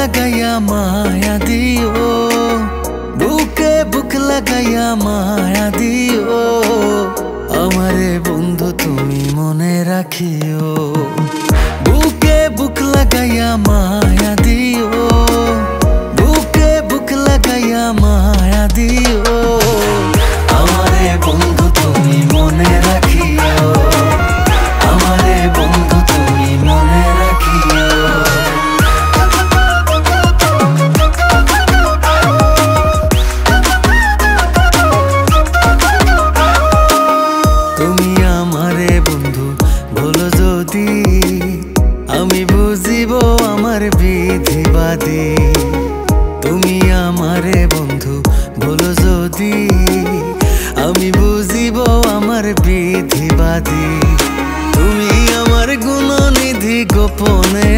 লাগাইয়া माया दियो। বুকে বুক লাগাইয়া মায়া দিও আমারে বন্ধু তুমি মনে রাখিও বুকে বুক লাগাইয়া মায়া দিও আমি বুঝিব আমার বিধিবাদী। তুমি আমারে বন্ধু বলো যদি, আমি বুঝিব আমার বিধিবাদী। তুমি আমার গুণনিধি গোপনে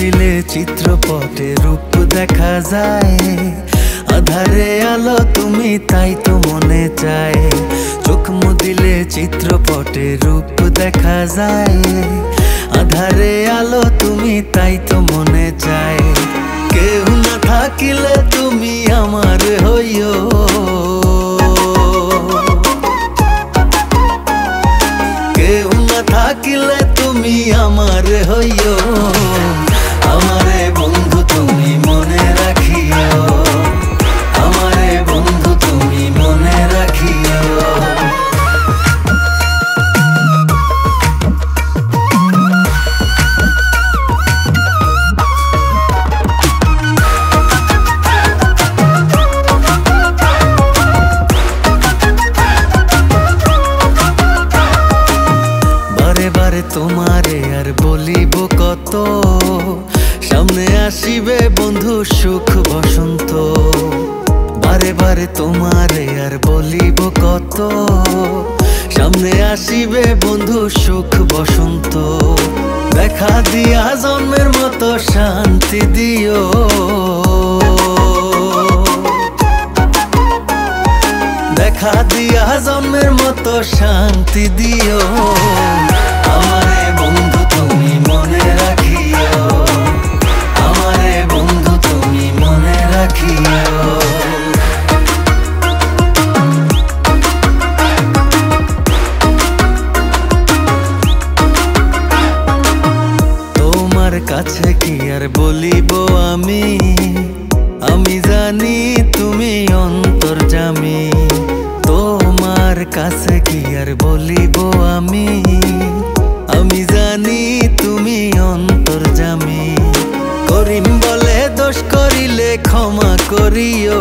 মুদিলে চিত্রপটে রূপ দেখা যায়। আধারে আলো তুমি, তাই তো মনে চায়। চোখ মুদিলে চিত্রপটে রূপ দেখা যায়। আধারে আলো তুমি, তাই তো মনে চায়। কেউ না থাকিলে তুমি আমার হইও। কেউ না থাকিলে তুমি আমার হইও। আমারে বসন্ত। বারে বারে তোমারে আর বলিব কত। সামনে আসিবে বন্ধু সুখ বসন্ত। দেখা দিয়া জন্মের মতো শান্তি দিও। দেখা দিয়া জন্মের মতো শান্তি দিও। আমারে আর বলিব আমি আমি জানি তুমি অন্তর জামি। তোমার কাছে কি আর বলিব আমি আমি জানি তুমি অন্তর জামি। করিম বলে দোষ করিলে ক্ষমা করিও।